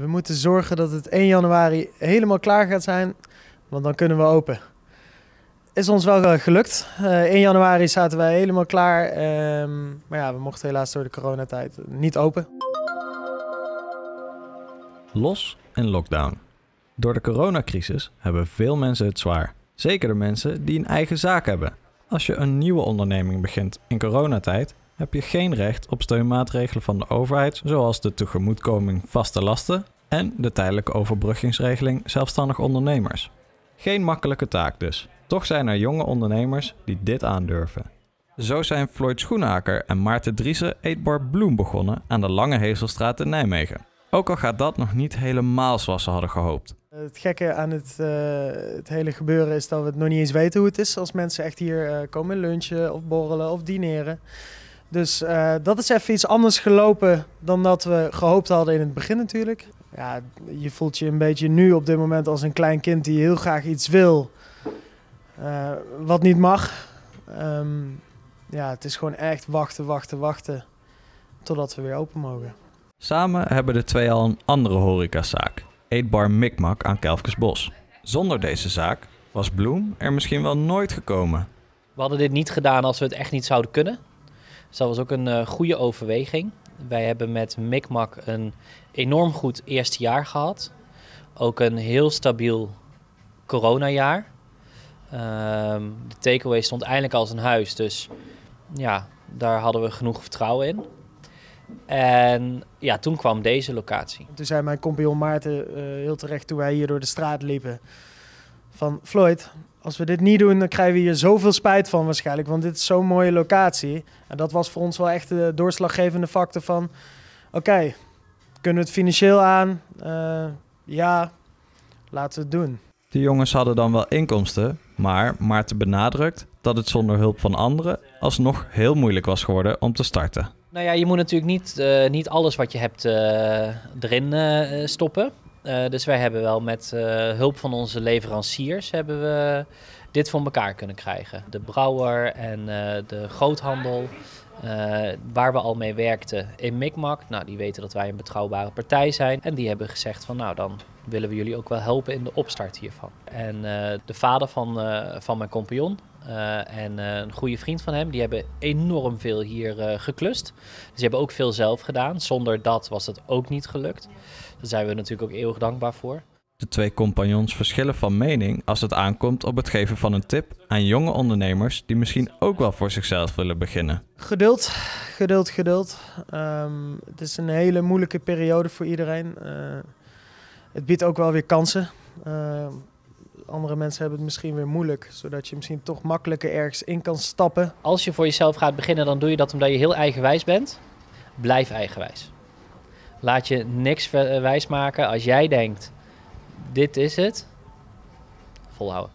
we moeten zorgen dat het 1 januari helemaal klaar gaat zijn, want dan kunnen we open. Is ons wel gelukt. Uh, 1 januari zaten wij helemaal klaar, ehm, maar ja, we mochten helaas door de coronatijd niet open. Los en lockdown. Door de coronacrisis hebben veel mensen het zwaar. Zeker de mensen die een eigen zaak hebben. Als je een nieuwe onderneming begint in coronatijd, heb je geen recht op steunmaatregelen van de overheid, zoals de tegemoetkoming vaste lasten en de tijdelijke overbruggingsregeling zelfstandig ondernemers. Geen makkelijke taak dus. Toch zijn er jonge ondernemers die dit aandurven. Zo zijn Floyd Schoenaker en Maarten Driessen Eetbar Bloem begonnen aan de Lange Hezelstraat in Nijmegen. Ook al gaat dat nog niet helemaal zoals ze hadden gehoopt. Het gekke aan het, uh, het, hele gebeuren is dat we het nog niet eens weten hoe het is als mensen echt hier uh, komen lunchen of borrelen of dineren. Dus uh, dat is even iets anders gelopen dan dat we gehoopt hadden in het begin natuurlijk. Ja, je voelt je een beetje nu op dit moment als een klein kind die heel graag iets wil wat niet mag. Um, ja, het is gewoon echt wachten, wachten, wachten totdat we weer open mogen. Samen hebben de twee al een andere horecazaak, Eetbar Mikmak aan Kelfkesbos. Zonder deze zaak was Bloem er misschien wel nooit gekomen. We hadden dit niet gedaan als we het echt niet zouden kunnen. Dus dat was ook een uh, goede overweging. Wij hebben met Mikmak een enorm goed eerste jaar gehad. Ook een heel stabiel coronajaar. Uh, de takeaway stond eindelijk als een huis, dus ja, daar hadden we genoeg vertrouwen in. En ja, toen kwam deze locatie. Toen zei mijn compagnon Maarten uh, heel terecht toen wij hier door de straat liepen... van Floyd, als we dit niet doen, dan krijgen we hier zoveel spijt van waarschijnlijk. Want dit is zo'n mooie locatie. En dat was voor ons wel echt de doorslaggevende factor van... Oké, okay, kunnen we het financieel aan? Uh, ja, laten we het doen. De jongens hadden dan wel inkomsten, maar Maarten benadrukt dat het zonder hulp van anderen alsnog heel moeilijk was geworden om te starten. Nou ja, je moet natuurlijk niet, uh, niet alles wat je hebt uh, erin stoppen. dus wij hebben wel met hulp van onze leveranciers hebben we dit voor elkaar kunnen krijgen. De brouwer en de groothandel, waar we al mee werkten in Mikmak. Nou, die weten dat wij een betrouwbare partij zijn. En die hebben gezegd van nou, dan willen we jullie ook wel helpen in de opstart hiervan. En de vader van, van mijn compagnon, uh, en uh, een goede vriend van hem, die hebben enorm veel hier uh, geklust. Dus die hebben ook veel zelf gedaan. Zonder dat was het ook niet gelukt. Daar zijn we natuurlijk ook eeuwig dankbaar voor. De twee compagnons verschillen van mening als het aankomt op het geven van een tip aan jonge ondernemers die misschien ook wel voor zichzelf willen beginnen. Geduld, geduld, geduld. Um, het is een hele moeilijke periode voor iedereen. Het biedt ook wel weer kansen. Ehm, andere mensen hebben het misschien weer moeilijk, zodat je misschien toch makkelijker ergens in kan stappen. Als je voor jezelf gaat beginnen, dan doe je dat omdat je heel eigenwijs bent. Blijf eigenwijs. Laat je niks wijs maken. Als jij denkt, dit is het, volhouden.